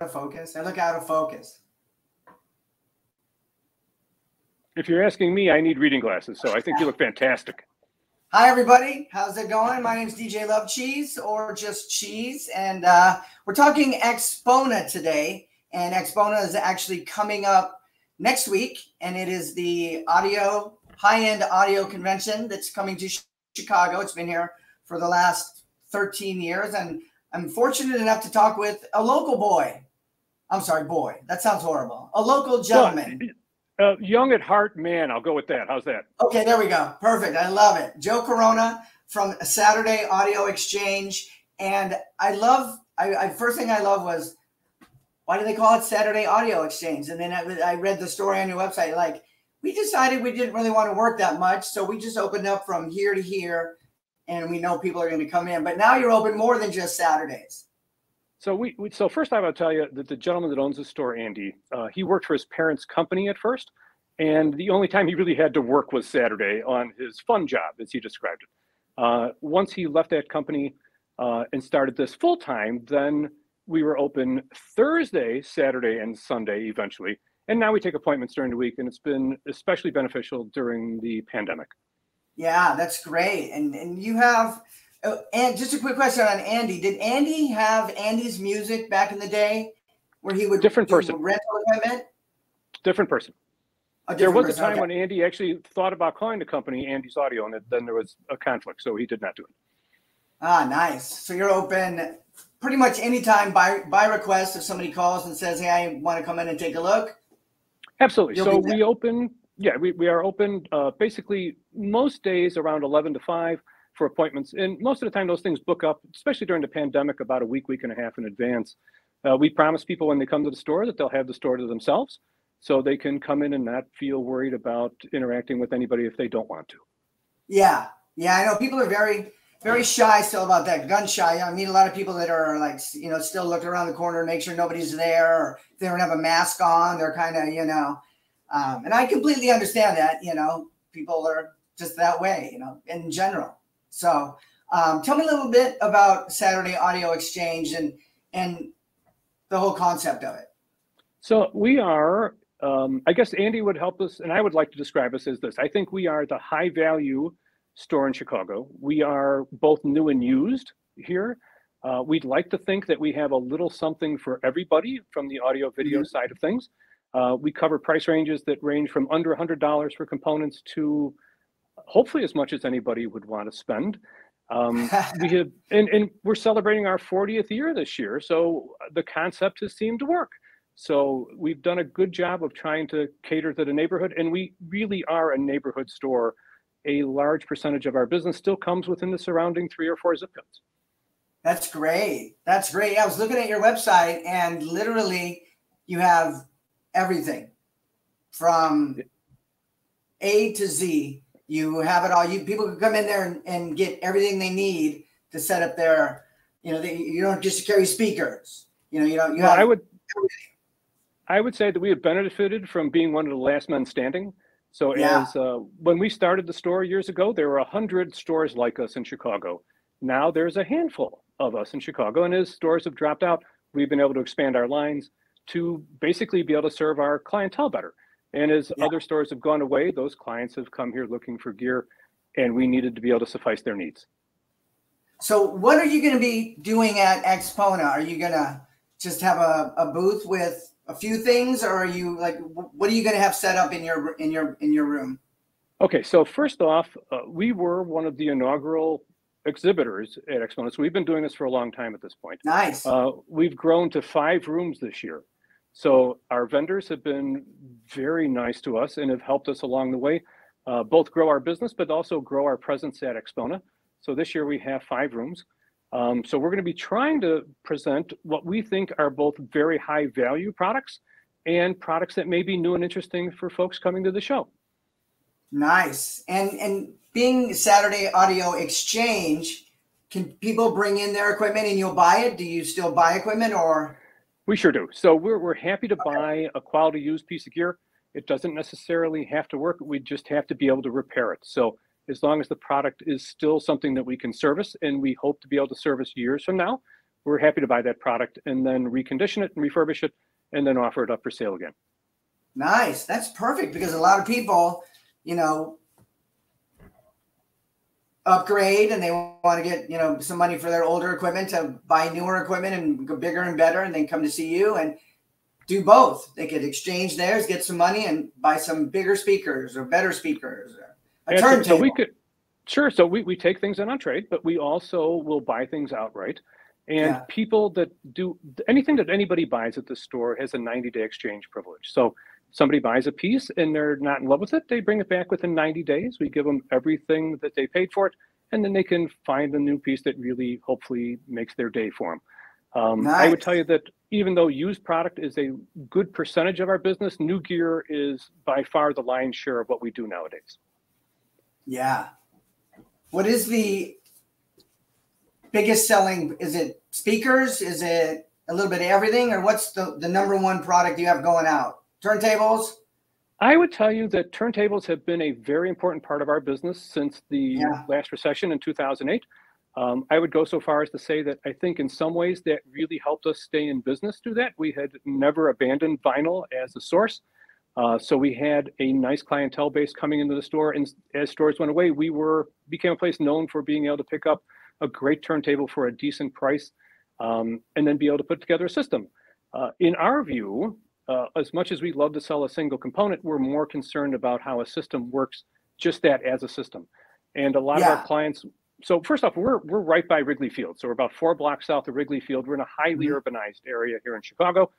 of focus? I look out of focus. If you're asking me, I need reading glasses, so I think you look fantastic. Hi, everybody. How's it going? My name is DJ Love Cheez or just Cheez, and uh, we're talking AXPONA today. And AXPONA is actually coming up next week, and it is the audio high end audio convention that's coming to Chicago. It's been here for the last 13 years, and I'm fortunate enough to talk with a local boy. I'm sorry, boy. That sounds horrible. A local gentleman. Uh, young at heart, man. I'll go with that. How's that? Okay, there we go. Perfect. I love it. Joe Corona from Saturday Audio Exchange, and I love. I, I first thing I love was why do they call it Saturday Audio Exchange? And then I, I read the story on your website. Like we decided we didn't really want to work that much, so we just opened up from here to here, and we know people are going to come in. But now you're open more than just Saturdays. So we, we so first I will tell you that the gentleman that owns the store, Andy, uh, he worked for his parents' company at first, and the only time he really had to work was Saturday on his fun job, as he described it. Uh, once he left that company uh, and started this full time, then we were open Thursday, Saturday, and Sunday eventually. And now we take appointments during the week, and it's been especially beneficial during the pandemic. Yeah, that's great. And and you have Oh, and just a quick question on Andy. Did Andy have Andy's music back in the day where he would different person rental equipment? Different person. Different there was person. a time okay. when Andy actually thought about calling the company Andy's Audio, and then there was a conflict, so he did not do it. Ah, nice. So you're open pretty much anytime by by request if somebody calls and says, "Hey, I want to come in and take a look." Absolutely. So we open. Yeah, we, we are open uh, basically most days around 11 to 5 for appointments. And most of the time, those things book up, especially during the pandemic, about a week, week and a half in advance. Uh, we promise people when they come to the store that they'll have the store to themselves so they can come in and not feel worried about interacting with anybody if they don't want to. Yeah. Yeah. I know people are very, very shy still about that gun shy. I meet a lot of people that are like, you know, still looking around the corner, make sure nobody's there, or if they don't have a mask on, they're kind of, you know, um, and I completely understand that, you know, people are just that way, you know, in general. So um, tell me a little bit about Saturday Audio Exchange and and the whole concept of it. So we are, um, I guess Andy would help us, and I would like to describe us as this. I think we are the high value store in Chicago. We are both new and used here. Uh, we'd like to think that we have a little something for everybody from the audio video mm-hmm. side of things. Uh, we cover price ranges that range from under $100 for components to hopefully as much as anybody would want to spend. Um, we have, and, and we're celebrating our 40th year this year, so the concept has seemed to work. So we've done a good job of trying to cater to the neighborhood, and we really are a neighborhood store. A large percentage of our business still comes within the surrounding three or four zip codes. That's great. That's great. I was looking at your website, and literally, you have everything from A to Z you have it all. You people can come in there and, and get everything they need to set up their. You know, they, you don't just carry speakers. You know, you know, you well, have. I would. Everything. I would say that we have benefited from being one of the last men standing. So yeah. as uh, when we started the store years ago, there were a hundred stores like us in Chicago. Now there's a handful of us in Chicago, and as stores have dropped out, we've been able to expand our lines to basically be able to serve our clientele better. And as yeah. other stores have gone away, those clients have come here looking for gear, and we needed to be able to suffice their needs. So, what are you going to be doing at AXPONA? Are you going to just have a, a booth with a few things, or are you like, what are you going to have set up in your in your in your room? Okay, so first off, uh, we were one of the inaugural exhibitors at AXPONA. So we've been doing this for a long time at this point. Nice. Uh, we've grown to five rooms this year. So our vendors have been very nice to us and have helped us along the way, uh, both grow our business, but also grow our presence at AXPONA. So this year we have five rooms. Um, so we're going to be trying to present what we think are both very high value products and products that may be new and interesting for folks coming to the show. Nice. And and being Saturday Audio Exchange, can people bring in their equipment and you'll buy it? Do you still buy equipment or? We sure do. So we're, we're happy to buy a quality used piece of gear. It doesn't necessarily have to work. We just have to be able to repair it. So as long as the product is still something that we can service and we hope to be able to service years from now, we're happy to buy that product and then recondition it and refurbish it and then offer it up for sale again. Nice. That's perfect because a lot of people, you know, upgrade and they want to get, you know, some money for their older equipment to buy newer equipment and go bigger and better and then come to see you and do both. They could exchange theirs, get some money and buy some bigger speakers or better speakers or a turntable. So we could sure. So we, we take things in on trade, but we also will buy things outright. And yeah. people that do anything that anybody buys at the store has a 90 day exchange privilege. So somebody buys a piece and they're not in love with it, they bring it back within 90 days. We give them everything that they paid for it, and then they can find a new piece that really hopefully makes their day for them. Um, nice. I would tell you that even though used product is a good percentage of our business, new gear is by far the lion's share of what we do nowadays. Yeah. What is the biggest selling? Is it speakers? Is it a little bit of everything? Or what's the, the number one product you have going out? Turntables? I would tell you that turntables have been a very important part of our business since the yeah. last recession in 2008. Um, I would go so far as to say that I think in some ways that really helped us stay in business through that. We had never abandoned vinyl as a source. Uh, so we had a nice clientele base coming into the store, and as stores went away, we were became a place known for being able to pick up a great turntable for a decent price, um, and then be able to put together a system. Uh, in our view, uh, as much as we love to sell a single component, we're more concerned about how a system works, just that as a system. And a lot yeah. of our clients. So first off, we're we're right by Wrigley Field. So we're about four blocks south of Wrigley Field. We're in a highly mm-hmm. urbanized area here in Chicago.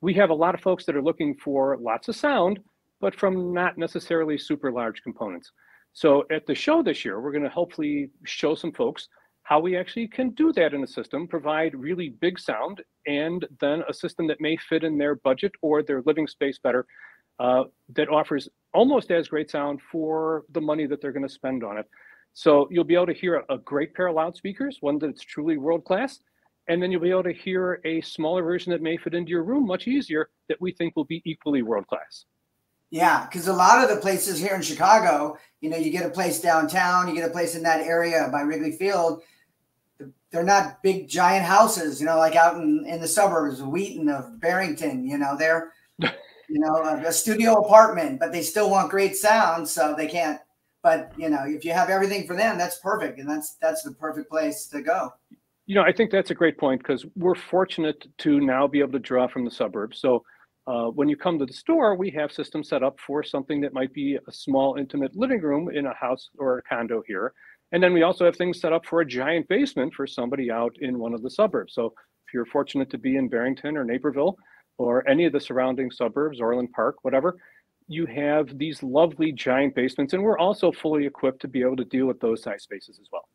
We have a lot of folks that are looking for lots of sound, but from not necessarily super large components. So at the show this year, we're going to hopefully show some folks how we actually can do that in a system, provide really big sound, and then a system that may fit in their budget or their living space better uh, that offers almost as great sound for the money that they're going to spend on it. So you'll be able to hear a, a great pair of loudspeakers, one that's truly world class, and then you'll be able to hear a smaller version that may fit into your room much easier that we think will be equally world class. Yeah, because a lot of the places here in Chicago, you know, you get a place downtown, you get a place in that area by Wrigley Field, they're not big giant houses, you know, like out in, in the suburbs of Wheaton of Barrington, you know, they're, you know, a, a, studio apartment, but they still want great sound. So they can't, but you know, if you have everything for them, that's perfect. And that's, that's the perfect place to go. You know, I think that's a great point because we're fortunate to now be able to draw from the suburbs. So uh, when you come to the store, we have systems set up for something that might be a small, intimate living room in a house or a condo here. And then we also have things set up for a giant basement for somebody out in one of the suburbs. So if you're fortunate to be in Barrington or Naperville or any of the surrounding suburbs, Orland Park, whatever, you have these lovely giant basements. And we're also fully equipped to be able to deal with those size spaces as well.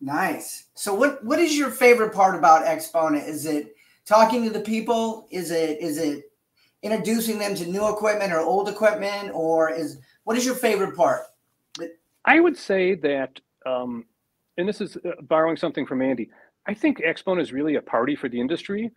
Nice. So what what is your favorite part about AXPONA? Is it talking to the people? Is it is it introducing them to new equipment or old equipment or is what is your favorite part? I would say that, um, and this is uh, borrowing something from Andy. I think Expo is really a party for the industry,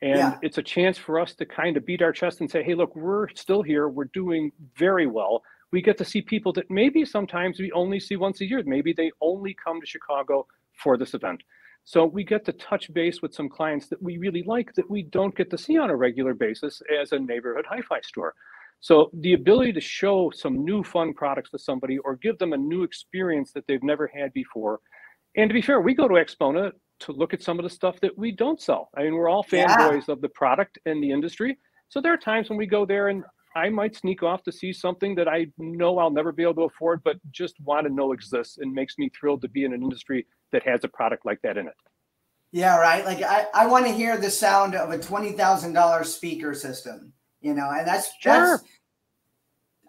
and yeah. it's a chance for us to kind of beat our chest and say, "Hey, look, we're still here. We're doing very well." We get to see people that maybe sometimes we only see once a year. Maybe they only come to Chicago for this event. So we get to touch base with some clients that we really like that we don't get to see on a regular basis as a neighborhood hi-fi store. So the ability to show some new fun products to somebody or give them a new experience that they've never had before. And to be fair, we go to AXPONA to look at some of the stuff that we don't sell. I mean, we're all fanboys yeah. of the product and the industry. So there are times when we go there and I might sneak off to see something that I know I'll never be able to afford, but just want to know exists and makes me thrilled to be in an industry that has a product like that in it. Yeah, right. Like I, I want to hear the sound of a twenty thousand dollar speaker system you know, and that's sure. that's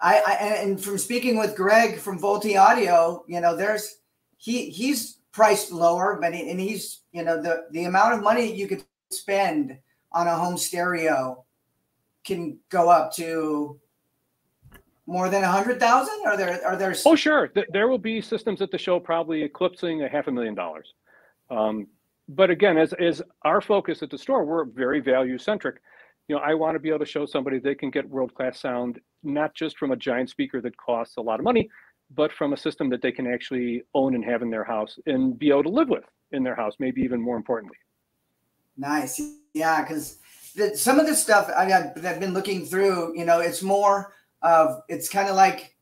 I, I and from speaking with Greg from Volti Audio, you know, there's he he's priced lower, but he, and he's you know the the amount of money you could spend on a home stereo can go up to more than a hundred thousand? Are there are there? Oh, sure. There will be systems at the show probably eclipsing a half a million dollars. Um, but again, as as our focus at the store, we're very value centric you know, I want to be able to show somebody they can get world class sound, not just from a giant speaker that costs a lot of money, but from a system that they can actually own and have in their house and be able to live with in their house, maybe even more importantly. Nice. Yeah, because some of the stuff I mean, I've been looking through, you know, it's more of it's kind of like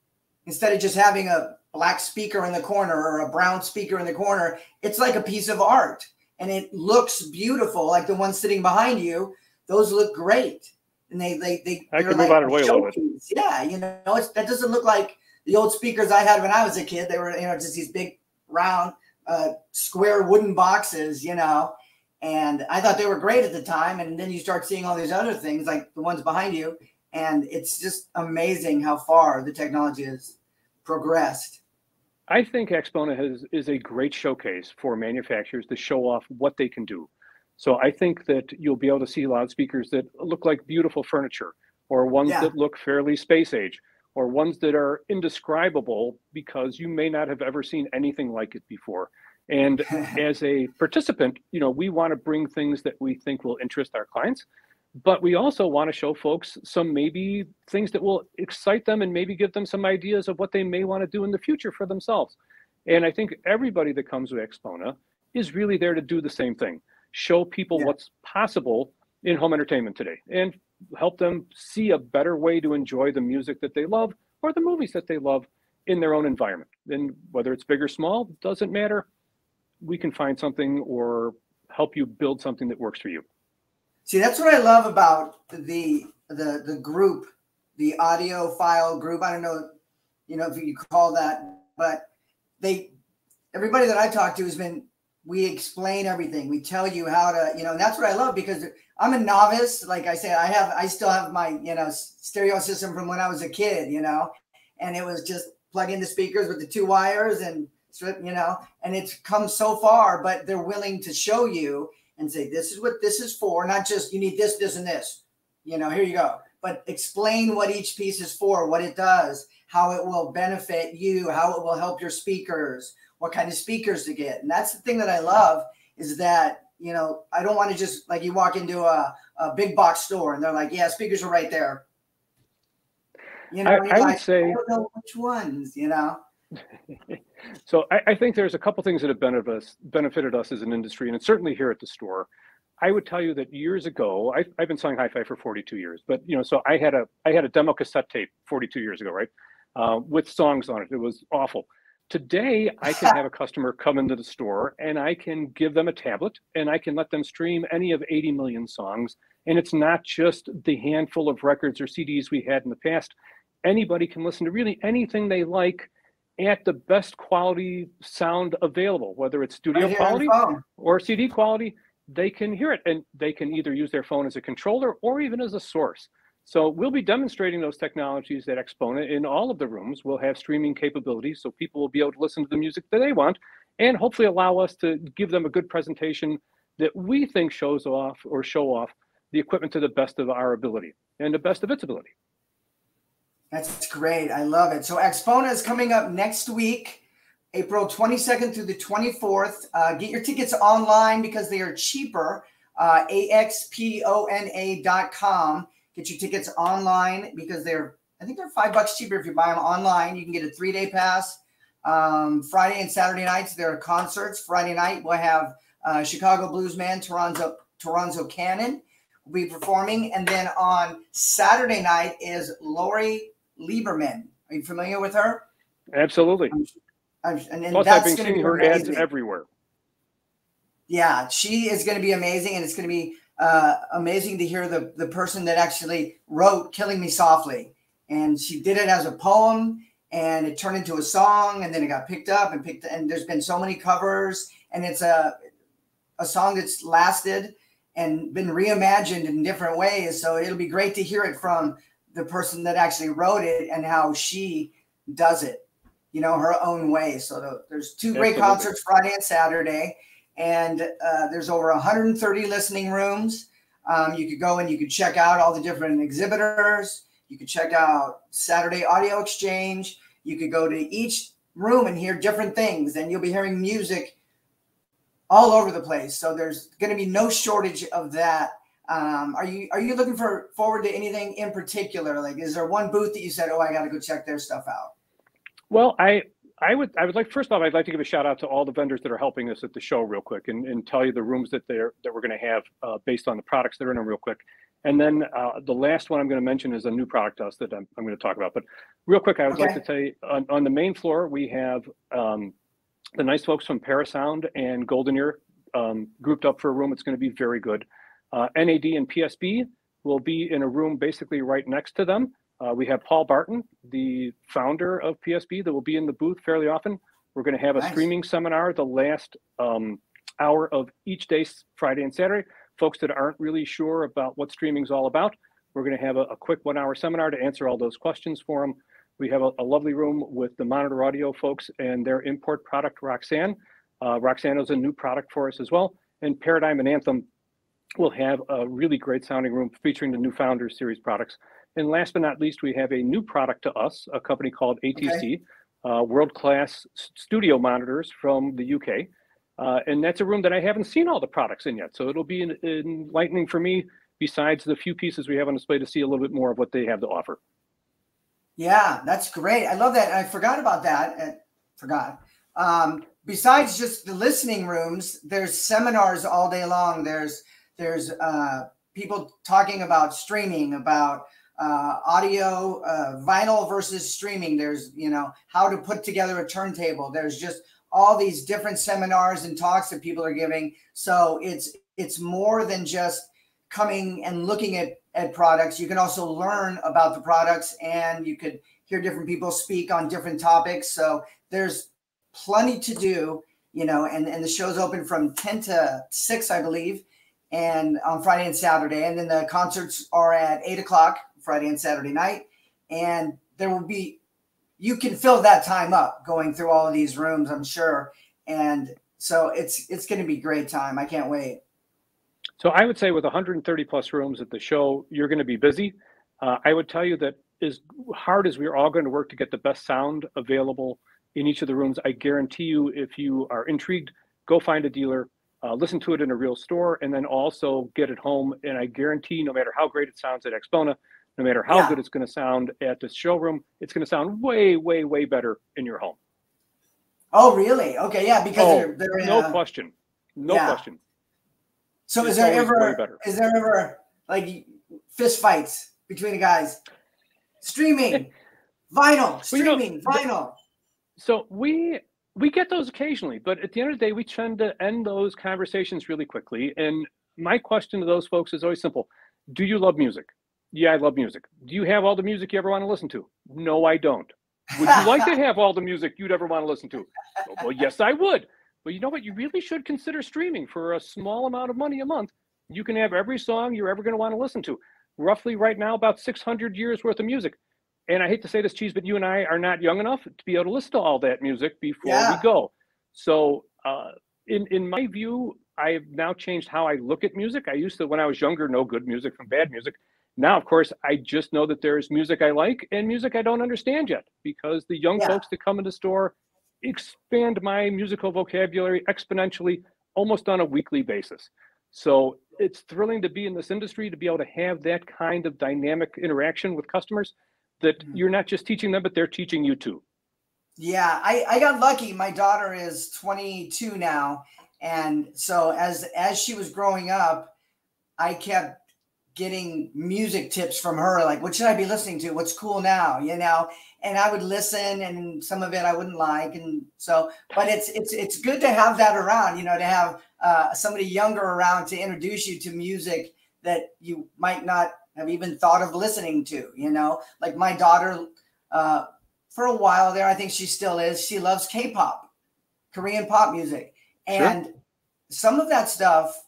instead of just having a black speaker in the corner or a brown speaker in the corner, it's like a piece of art and it looks beautiful, like the one sitting behind you. Those look great, and they they they. I can move like out of the way a little bit. Yeah, you know, that doesn't look like the old speakers I had when I was a kid. They were you know just these big round uh, square wooden boxes, you know. And I thought they were great at the time. And then you start seeing all these other things like the ones behind you. And it's just amazing how far the technology has progressed. I think AXPONA has, is a great showcase for manufacturers to show off what they can do. So I think that you'll be able to see loudspeakers that look like beautiful furniture, or ones yeah. that look fairly space age, or ones that are indescribable because you may not have ever seen anything like it before. And as a participant, you know, we want to bring things that we think will interest our clients, but we also want to show folks some maybe things that will excite them and maybe give them some ideas of what they may want to do in the future for themselves. And I think everybody that comes to AXPONA is really there to do the same thing show people yeah. what's possible in home entertainment today and help them see a better way to enjoy the music that they love or the movies that they love in their own environment. And whether it's big or small, doesn't matter we can find something or help you build something that works for you. See, that's what I love about the the the group, the audiophile group. I don't know, you know, if you call that, but they everybody that I talk to has been we explain everything. We tell you how to, you know, that's what I love because I'm a novice. Like I said, I have I still have my, you know, stereo system from when I was a kid, you know, and it was just plug in the speakers with the two wires and you know, and it's come so far, but they're willing to show you and say, this is what this is for, not just you need this, this, and this. You know, here you go. But explain what each piece is for, what it does, how it will benefit you, how it will help your speakers, what kind of speakers to get. And that's the thing that I love is that, you know, I don't want to just like you walk into a, a big box store and they're like, yeah, speakers are right there. You know, I, I like, would say I don't know which ones, you know. so I, I, think there's a couple things that have benefited us, benefited us as an industry, and it's certainly here at the store. I would tell you that years ago, I, have been selling hi-fi for 42 years, but you know, so I had a I had a demo cassette tape 42 years ago, right, uh, with songs on it. It was awful. Today, I can have a customer come into the store and I can give them a tablet and I can let them stream any of 80 million songs. And it's not just the handful of records or CDs we had in the past. Anybody can listen to really anything they like at the best quality sound available, whether it's studio quality or CD quality, they can hear it and they can either use their phone as a controller or even as a source. So we'll be demonstrating those technologies at AXPONA in all of the rooms. We'll have streaming capabilities so people will be able to listen to the music that they want and hopefully allow us to give them a good presentation that we think shows off or show off the equipment to the best of our ability and the best of its ability. That's great. I love it. So AXPONA is coming up next week, April 22nd through the 24th. Uh, get your tickets online because they are cheaper. Uh, AXPONA.com. Get your tickets online because they're, I think they're five bucks cheaper if you buy them online. You can get a three day pass. Um, Friday and Saturday nights, there are concerts. Friday night, we'll have uh, Chicago Blues Bluesman, Toronzo, Toronzo Cannon will be performing. And then on Saturday night is Lori Lieberman. Are you familiar with her? Absolutely. I'm, I'm, and, and Plus, I've been seeing her ads everywhere. Yeah, she is going to be amazing, and it's going to be uh, amazing to hear the the person that actually wrote "Killing Me Softly," and she did it as a poem, and it turned into a song, and then it got picked up and picked. And there's been so many covers, and it's a a song that's lasted and been reimagined in different ways. So it'll be great to hear it from the person that actually wrote it and how she does it, you know, her own way. So the, there's two great concerts Friday and Saturday, and uh, there's over 130 listening rooms. Um, you could go and you could check out all the different exhibitors. You could check out Saturday Audio Exchange. You could go to each room and hear different things, and you'll be hearing music all over the place. So there's going to be no shortage of that um, are you are you looking for forward to anything in particular? Like, is there one booth that you said, "Oh, I got to go check their stuff out"? Well, I I would I would like first off I'd like to give a shout out to all the vendors that are helping us at the show real quick and, and tell you the rooms that they're that we're going to have uh, based on the products that are in them real quick. And then uh, the last one I'm going to mention is a new product to us that I'm, I'm going to talk about. But real quick, I would okay. like to tell you on, on, the main floor we have um, the nice folks from Parasound and GoldenEar um, grouped up for a room. It's going to be very good. Uh, NAD and PSB will be in a room basically right next to them. Uh, we have Paul Barton, the founder of PSB, that will be in the booth fairly often. We're going to have a nice. streaming seminar the last um, hour of each day, Friday and Saturday. Folks that aren't really sure about what streaming is all about, we're going to have a, a quick one hour seminar to answer all those questions for them. We have a, a, lovely room with the Monitor Audio folks and their import product, Roksan. Uh, Roksan is a new product for us as well. And Paradigm and Anthem will have a really great sounding room featuring the new Founders Series products. And last but not least, we have a new product to us, a company called ATC, okay. uh, world class studio monitors from the UK. Uh, and that's a room that I haven't seen all the products in yet. So it'll be enlightening for me, besides the few pieces we have on display, to see a little bit more of what they have to offer. Yeah, that's great. I love that. I forgot about that. I forgot. Um, besides just the listening rooms, there's seminars all day long. There's there's uh, people talking about streaming, about uh, audio, uh, vinyl versus streaming. There's, you know, how to put together a turntable. There's just all these different seminars and talks that people are giving. So it's it's more than just coming and looking at at products. You can also learn about the products, and you could hear different people speak on different topics. So there's plenty to do, you know. And and the show's open from ten to six, I believe, and on Friday and Saturday, and then the concerts are at eight o'clock Friday and Saturday night. And there will be, you can fill that time up going through all of these rooms, I'm sure. And so it's it's going to be great time. I can't wait. So I would say with 130 plus rooms at the show, you're going to be busy. Uh, I would tell you that as hard as we're all going to work to get the best sound available in each of the rooms, I guarantee you, if you are intrigued, go find a dealer, uh, listen to it in a real store, and then also get it home. And I guarantee, no matter how great it sounds at AXPONA, no matter how yeah. good it's going to sound at the showroom, it's going to sound way, way, way better in your home. Oh, really? Okay, yeah, because oh, they're, they're no a, question, no yeah. question. So it's is there ever is there ever like fist fights between the guys? Streaming, eh. vinyl, streaming, well, you know, vinyl. So we we get those occasionally, but at the end of the day, we tend to end those conversations really quickly. And my question to those folks is always simple: Do you love music? Yeah, I love music. Do you have all the music you ever want to listen to? No, I don't. Would you like to have all the music you'd ever want to listen to? Well, yes, I would. But you know what? You really should consider streaming for a small amount of money a month. You can have every song you're ever going to want to listen to. Roughly right now, about 600 years worth of music. And I hate to say this, Cheez, but you and I are not young enough to be able to listen to all that music before yeah. we go. So, uh, in in my view, I have now changed how I look at music. I used to, when I was younger, know good music from bad music. Now, of course, I just know that there's music I like and music I don't understand yet because the young yeah. folks that come in the store expand my musical vocabulary exponentially almost on a weekly basis. So it's thrilling to be in this industry to be able to have that kind of dynamic interaction with customers that mm-hmm. you're not just teaching them, but they're teaching you too. Yeah, I, I got lucky. My daughter is 22 now. And so as as she was growing up, I kept getting music tips from her like what should i be listening to? What's cool now? You know? And i would listen and some of it i wouldn't like and so but it's it's it's good to have that around you know to have uh, somebody younger around to introduce you to music that you might not have even thought of listening to you know? Like my daughter uh, for a while there i think she still is she loves k-pop korean pop music. And sure. some of that stuff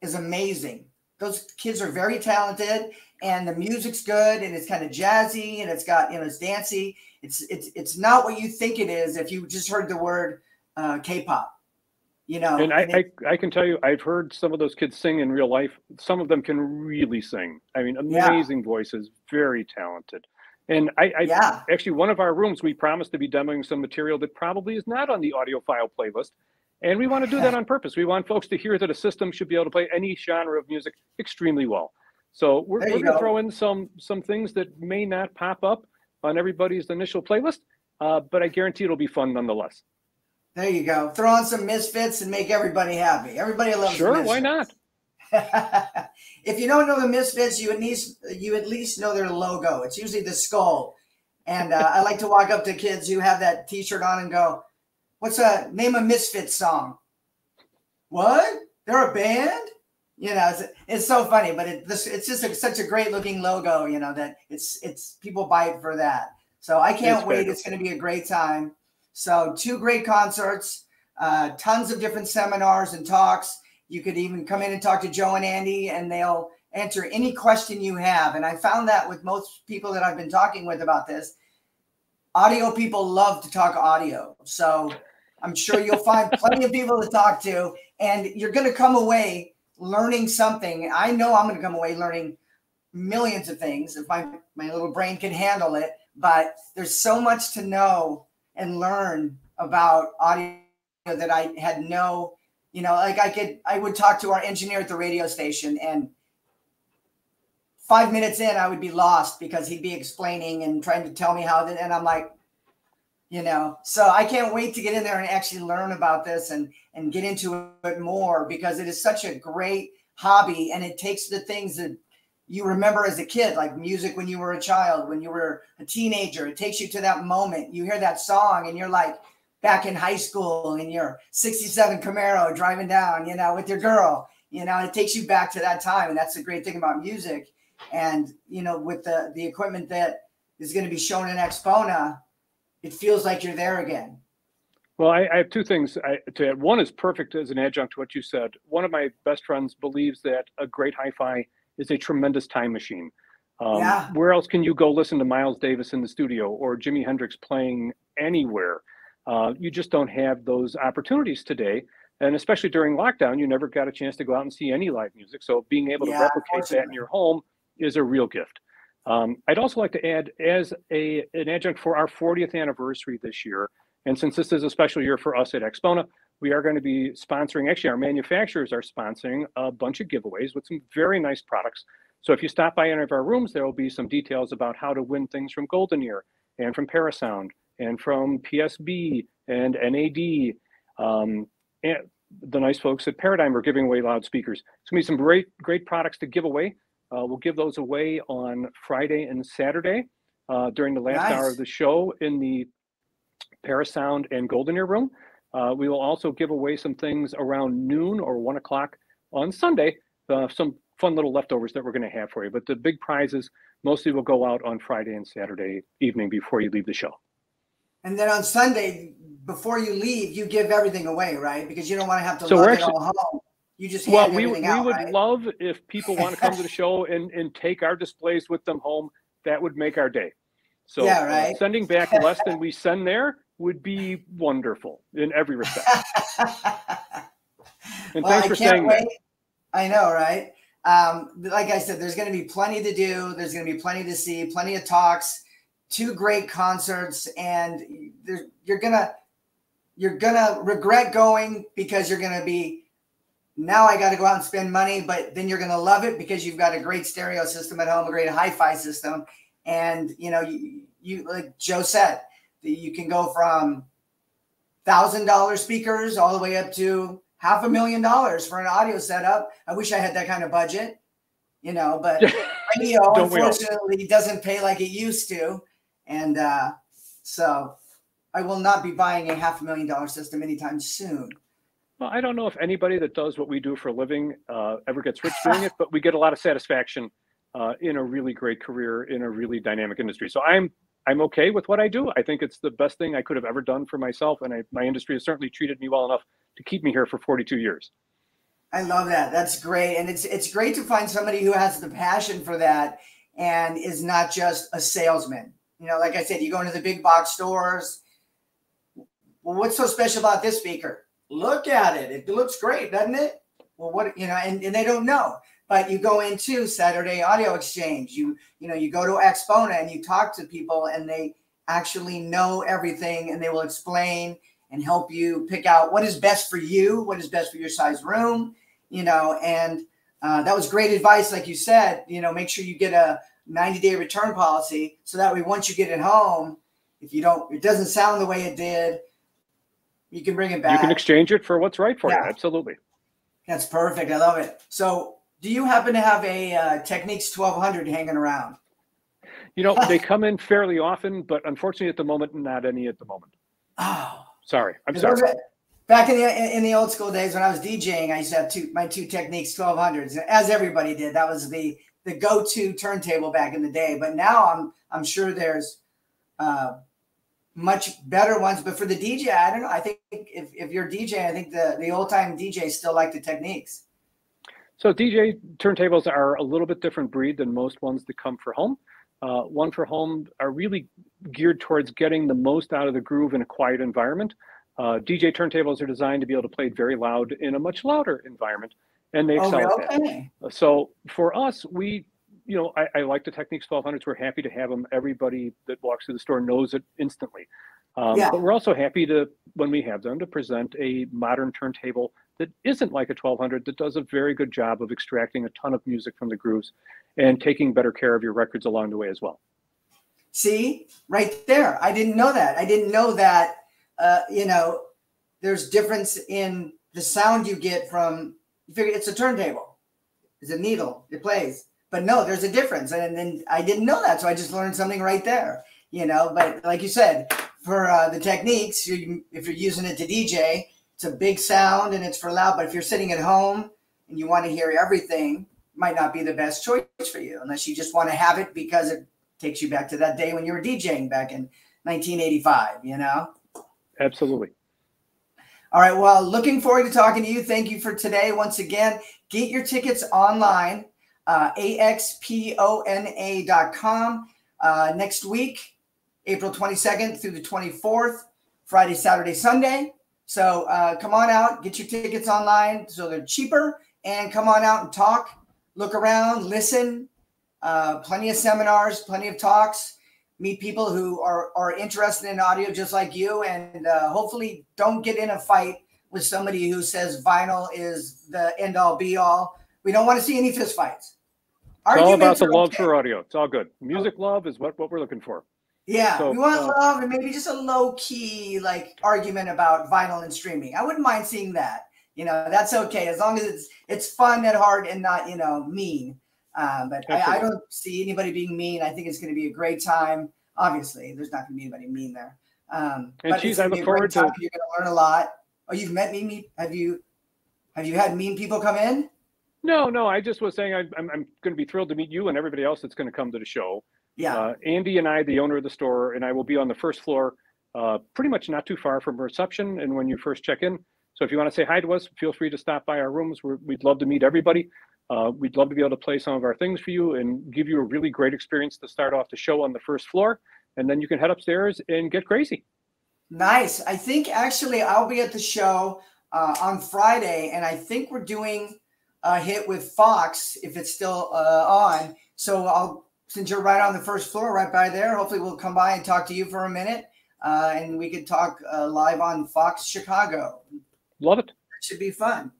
is amazing those kids are very talented and the music's good and it's kind of jazzy and it's got you know it's dancey. It's it's it's not what you think it is if you just heard the word uh, k-pop you know? And, I, it, I, I can tell you i've heard some of those kids sing in real life. Some of them can really sing. I mean amazing yeah. voices very talented. And I, I yeah. actually one of our rooms we promised to be demoing some material that probably is not on the audiophile playlist and we want to do that on purpose. We want folks to hear that a system should be able to play any genre of music extremely well. So we're, we're going to throw in some some things that may not pop up on everybody's initial playlist. uh, but I guarantee it'll be fun nonetheless. There you go. Throw on some misfits and make everybody happy. Everybody loves. Sure, why not? if you don't know the misfits, you at least you at least know their logo. It's usually the skull. And uh, I like to walk up to kids who have that T-shirt on and go, "What's a name a misfit song?" What? They're a band? You know, it's, it's so funny, but it, this, it's just a, such a great looking logo. You know that it's it's people buy it for that. So I can't it's wait. It's going to be a great time. So two great concerts, uh, tons of different seminars and talks. You could even come in and talk to Joe and Andy, and they'll answer any question you have. And I found that with most people that I've been talking with about this, audio people love to talk audio. So I'm sure you'll find plenty of people to talk to, and you're going to come away learning something. I know I'm going to come away learning millions of things if my, my little brain can handle it. But there's so much to know and learn about audio that I had no, you know, like I could, I would talk to our engineer at the radio station and five minutes in, I would be lost because he'd be explaining and trying to tell me how that, and I'm like, you know, so I can't wait to get in there and actually learn about this and and get into it more because it is such a great hobby and it takes the things that you remember as a kid, like music when you were a child, when you were a teenager. It takes you to that moment. You hear that song and you're like back in high school in your 67 Camaro driving down, you know, with your girl. You know, it takes you back to that time. And that's the great thing about music. And, you know, with the the equipment that is going to be shown in AXPONA, it feels like you're there again. Well, I, I have two things I, to add. One is perfect as an adjunct to what you said. One of my best friends believes that a great hi-fi is a tremendous time machine. Um, yeah. Where else can you go listen to Miles Davis in the studio or Jimi Hendrix playing anywhere? Uh, you just don't have those opportunities today. And especially during lockdown, you never got a chance to go out and see any live music. So being able to yeah, replicate that in your home is a real gift. Um, I'd also like to add, as a an adjunct for our 40th anniversary this year, and since this is a special year for us at AXPONA, we are going to be sponsoring, actually, our manufacturers are sponsoring a bunch of giveaways with some very nice products. So if you stop by any of our rooms, there will be some details about how to win things from GoldenEar and from Parasound and from PSB and NAD. Um, and the nice folks at Paradigm are giving away loudspeakers. It's going to be some great, great products to give away. Uh, we'll give those away on Friday and Saturday uh, during the last nice. hour of the show in the Parasound and GoldenEar room. Uh, we will also give away some things around noon or one o'clock on Sunday, uh, some fun little leftovers that we're going to have for you. But the big prizes mostly will go out on Friday and Saturday evening before you leave the show. And then on Sunday, before you leave, you give everything away, right? Because you don't want to have to so lug it all home. You just well, we, we out, would right? love if people want to come to the show and, and take our displays with them home. That would make our day. So yeah, right? uh, sending back less than we send there would be wonderful in every respect. and well, thanks for saying wait. that. I know, right? Um, like I said, there's going to be plenty to do. There's going to be plenty to see, plenty of talks, two great concerts, and you're gonna you're gonna regret going because you're gonna be now I got to go out and spend money, but then you're gonna love it because you've got a great stereo system at home, a great hi-fi system, and you know you, you like Joe said, you can go from thousand dollar speakers all the way up to half a million dollars for an audio setup. I wish I had that kind of budget, you know, but radio unfortunately doesn't pay like it used to. And uh, so I will not be buying a half a million dollar system anytime soon. Well, I don't know if anybody that does what we do for a living uh, ever gets rich doing it, but we get a lot of satisfaction uh, in a really great career in a really dynamic industry. So I'm I'm okay with what I do. I think it's the best thing I could have ever done for myself, and I, my industry has certainly treated me well enough to keep me here for 42 years. I love that. That's great, and it's it's great to find somebody who has the passion for that and is not just a salesman. You know, like I said, you go into the big box stores. Well, what's so special about this speaker? Look at it. It looks great, doesn't it? Well, what you know, and, and they don't know but you go into Saturday Audio Exchange. You you know you go to AXPONA and you talk to people, and they actually know everything, and they will explain and help you pick out what is best for you, what is best for your size room, you know. And uh, that was great advice, like you said. You know, make sure you get a 90 day return policy so that way once you get it home, if you don't, it doesn't sound the way it did, you can bring it back. You can exchange it for what's right for yeah. you. Absolutely. That's perfect. I love it. So, do you happen to have a uh, Technics 1200 hanging around? You know, they come in fairly often, but unfortunately, at the moment, not any at the moment. Oh, sorry. I'm sorry. Back in the in the old school days when I was DJing, I used to have two my two Technics 1200s, as everybody did. That was the the go-to turntable back in the day. But now I'm I'm sure there's uh, much better ones. But for the DJ, I don't know. I think if, if you're DJ, I think the the old time DJs still like the Technics. So DJ turntables are a little bit different breed than most ones that come for home. Uh, one for home are really geared towards getting the most out of the groove in a quiet environment. Uh, DJ turntables are designed to be able to play very loud in a much louder environment, and they excel oh, okay. So for us, we, you know, I, I, like the Technics 1200s. We're happy to have them. Everybody that walks through the store knows it instantly. Um, yeah. But we're also happy to, when we have them, to present a modern turntable that isn't like a 1200 that does a very good job of extracting a ton of music from the grooves and taking better care of your records along the way as well. See, right there. I didn't know that. I didn't know that uh, you know, there's difference in the sound you get from. You figure it's a turntable, it's a needle, it plays. But no, there's a difference, and then I didn't know that, so I just learned something right there. You know, but like you said, for uh, the Technics, you, if you're using it to DJ, it's a big sound and it's for loud. But if you're sitting at home and you want to hear everything, might not be the best choice for you unless you just want to have it because it takes you back to that day when you were DJing back in 1985. You know. Absolutely. All right. Well, looking forward to talking to you. Thank you for today. Once again, get your tickets online, uh, axpona.com. Uh, next week, April 22nd through the 24th, Friday, Saturday, Sunday. So uh, come on out, get your tickets online so they're cheaper, and come on out and talk, look around, listen. Uh, plenty of seminars, plenty of talks meet people who are, are interested in audio just like you and uh, hopefully don't get in a fight with somebody who says vinyl is the end all be all. We don't want to see any fistfights. It's all about the love okay. for audio. It's all good. Music love is what, what we're looking for. Yeah, so, we want uh, love and maybe just a low key like argument about vinyl and streaming. I wouldn't mind seeing that. You know, that's okay as long as it's it's fun at heart and not you know mean. Um, but I, I, don't see anybody being mean. I think it's going to be a great time. Obviously, there's not going to be anybody mean there. Um, and but geez, I look forward to. You're going to learn a lot. Oh, you've met me. Have you? Have you had mean people come in? No, no. I just was saying I, am I'm, I'm going to be thrilled to meet you and everybody else that's going to come to the show. Yeah. Uh, Andy and I, the owner of the store, and I will be on the first floor, uh, pretty much not too far from reception. And when you first check in, so if you want to say hi to us, feel free to stop by our rooms. we would love to meet everybody. Uh, we'd love to be able to play some of our things for you and give you a really great experience to start off the show on the first floor. And then you can head upstairs and get crazy. Nice. I think actually I'll be at the show uh, on Friday, and I think we're doing a hit with Fox if it's still uh, on. So I'll, since you're right on the first floor, right by there, hopefully we'll come by and talk to you for a minute, uh, and we could talk uh, live on Fox Chicago. Love it. That should be fun.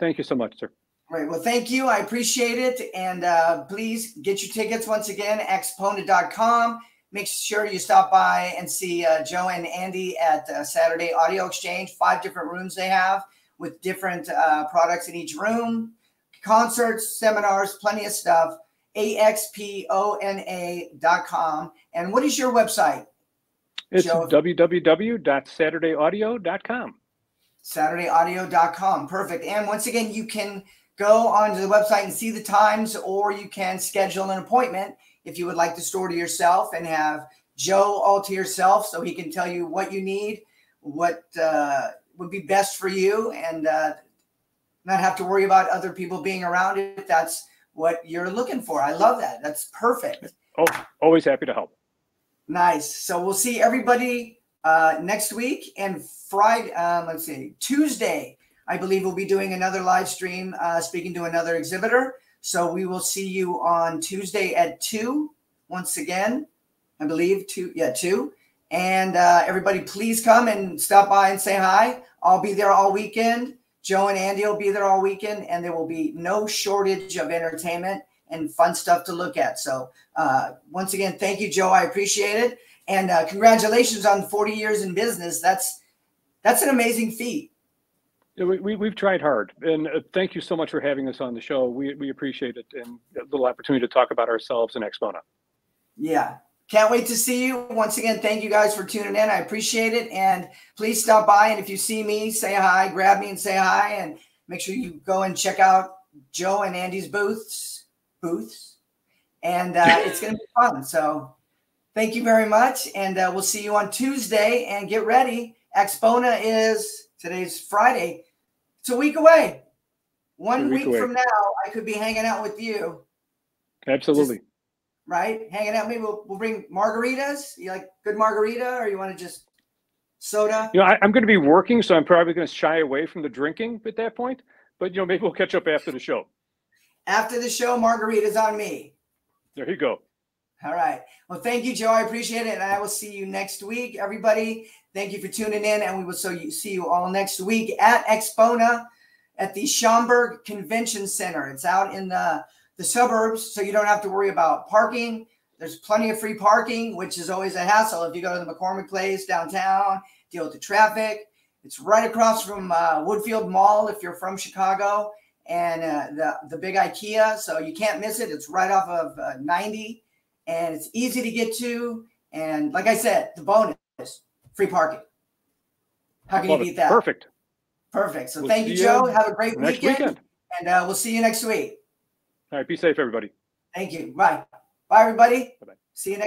Thank you so much, sir. Great. Well, thank you. I appreciate it. And uh, please get your tickets once again, axpona.com. Make sure you stop by and see uh, Joe and Andy at uh, Saturday Audio Exchange. Five different rooms they have with different uh, products in each room, concerts, seminars, plenty of stuff. axpona.com. And what is your website? It's www.saturdayaudio.com. Saturdayaudio.com. Perfect. And once again, you can go onto the website and see the times, or you can schedule an appointment if you would like to store to yourself and have Joe all to yourself so he can tell you what you need, what uh, would be best for you, and uh, not have to worry about other people being around if that's what you're looking for. I love that. That's perfect. Oh, always happy to help. Nice. So we'll see everybody uh, next week and Friday. Um, let's see, Tuesday I believe we'll be doing another live stream, uh, speaking to another exhibitor. So we will see you on Tuesday at two. Once again, I believe two. Yeah, two. And uh, everybody, please come and stop by and say hi. I'll be there all weekend. Joe and Andy will be there all weekend, and there will be no shortage of entertainment and fun stuff to look at. So, uh, once again, thank you, Joe. I appreciate it. And uh, congratulations on 40 years in business. That's that's an amazing feat. Yeah, we, we, we've tried hard. And uh, thank you so much for having us on the show. We, we appreciate it and a little opportunity to talk about ourselves and AXPONA. Yeah. Can't wait to see you. Once again, thank you guys for tuning in. I appreciate it. And please stop by. And if you see me, say hi, grab me and say hi. And make sure you go and check out Joe and Andy's booths. Booths. And uh, it's going to be fun. So thank you very much. And uh, we'll see you on Tuesday. And get ready. AXPONA is today's Friday. It's a week away. One week, week from now, I could be hanging out with you. Absolutely. Just, right? Hanging out. Maybe we'll, we'll bring margaritas. You like good margarita, or you want to just soda? You know, I, am going to be working, so I'm probably going to shy away from the drinking at that point. But you know, maybe we'll catch up after the show. After the show, margaritas on me. There you go. All right. Well, thank you, Joe. I appreciate it, and I will see you next week, everybody. Thank you for tuning in, and we will so you, see you all next week at AXPONA at the Schaumburg Convention Center. It's out in the the suburbs, so you don't have to worry about parking. There's plenty of free parking, which is always a hassle if you go to the McCormick Place downtown, deal with the traffic. It's right across from uh, Woodfield Mall if you're from Chicago, and uh, the the big IKEA, so you can't miss it. It's right off of uh, 90, and it's easy to get to. And like I said, the bonus free parking. How can you beat that? Perfect. Perfect. So we'll thank you, Joe. Have a great weekend, weekend. and uh, we'll see you next week. All right. Be safe, everybody. Thank you. Bye. Bye, everybody. Bye-bye. See you next